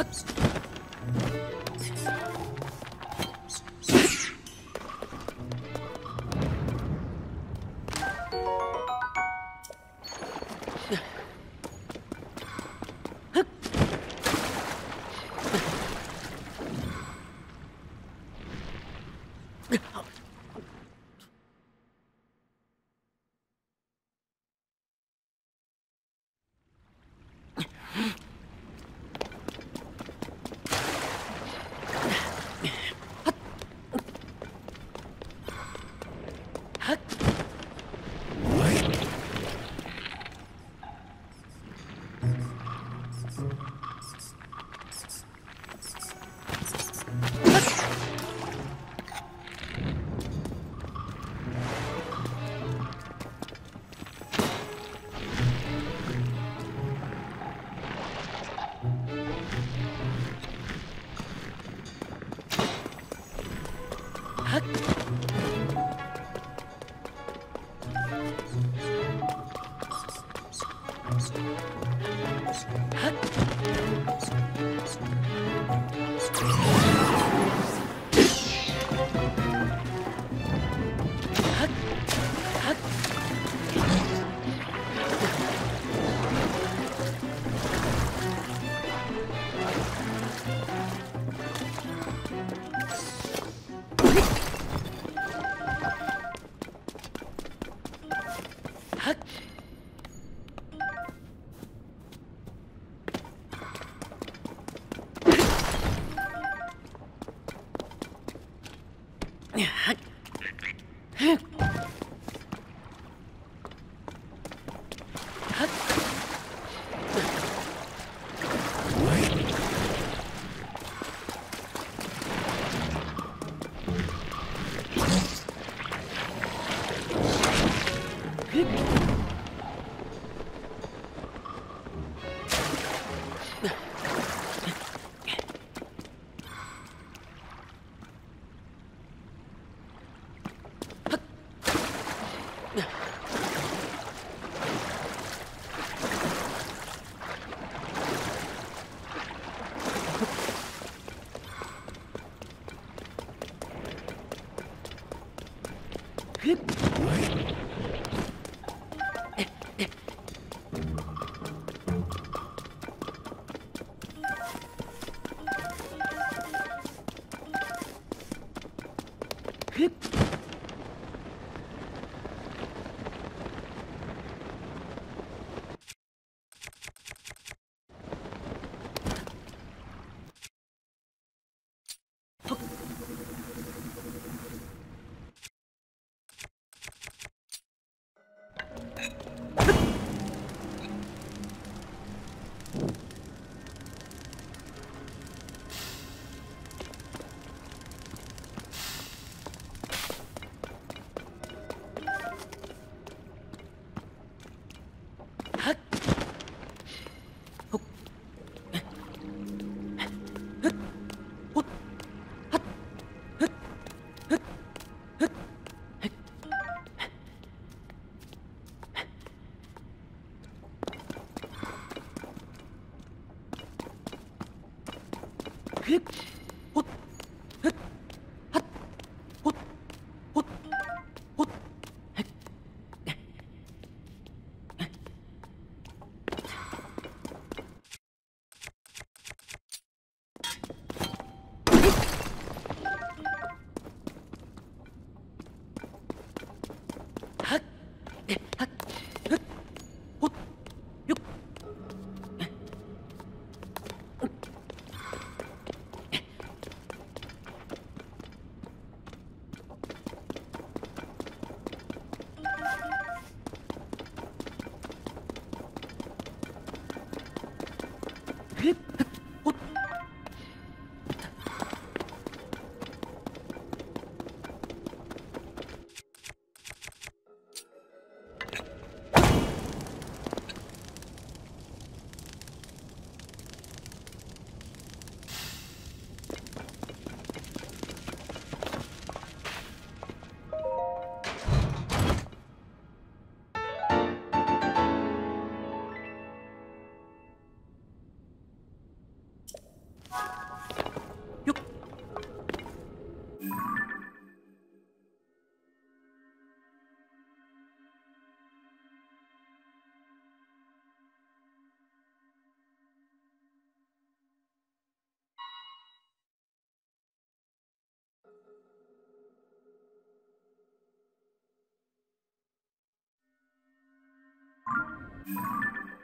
Hups. What? Huck. Glück. あ。